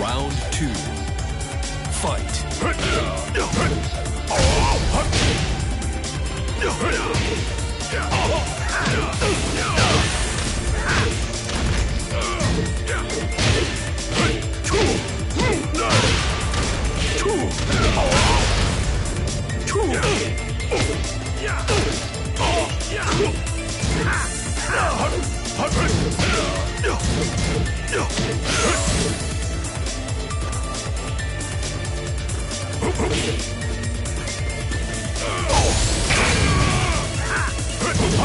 Round two. Fight.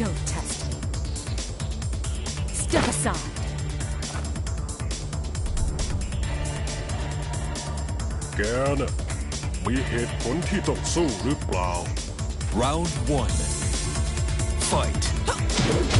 Don't test me Step aside แกน่ะมีเหตุผลที่ต้องสู้หรือเปล่า Round one. Fight.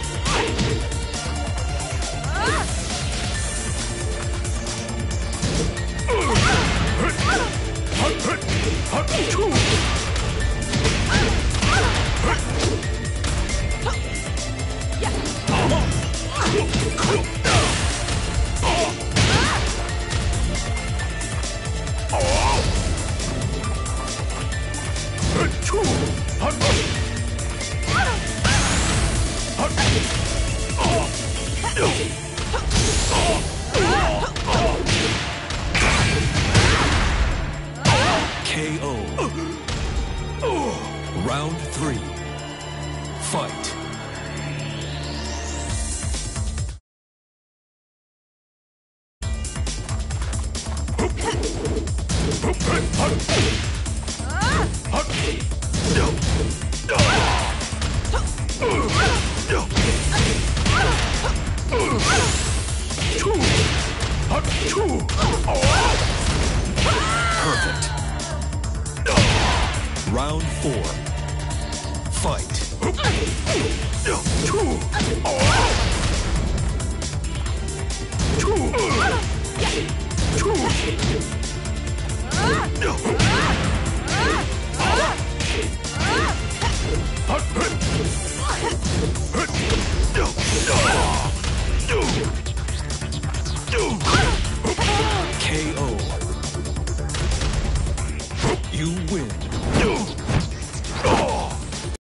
Round three. Fight. Perfect. Round four. Fight.